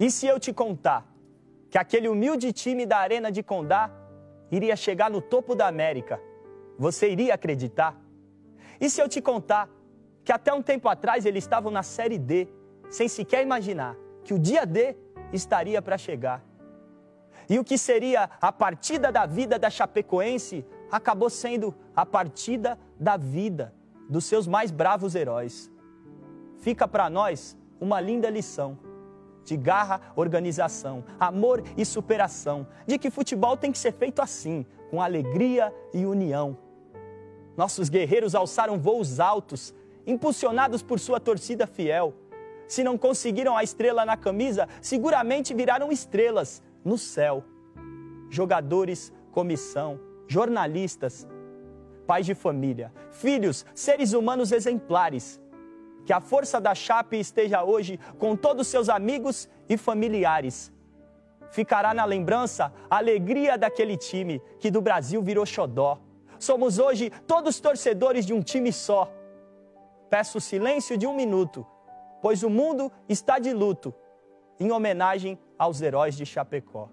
E se eu te contar que aquele humilde time da Arena de Condá iria chegar no topo da América, você iria acreditar? E se eu te contar que até um tempo atrás eles estavam na Série D, sem sequer imaginar que o dia D estaria para chegar? E o que seria a partida da vida da Chapecoense acabou sendo a partida da vida dos seus mais bravos heróis. Fica para nós uma linda lição de garra, organização, amor e superação, de que futebol tem que ser feito assim, com alegria e união. Nossos guerreiros alçaram voos altos, impulsionados por sua torcida fiel. Se não conseguiram a estrela na camisa, seguramente viraram estrelas no céu. Jogadores, comissão, jornalistas, pais de família, filhos, seres humanos exemplares. Que a força da Chape esteja hoje com todos seus amigos e familiares. Ficará na lembrança a alegria daquele time que do Brasil virou xodó. Somos hoje todos torcedores de um time só. Peço silêncio de um minuto, pois o mundo está de luto, em homenagem aos heróis de Chapecó.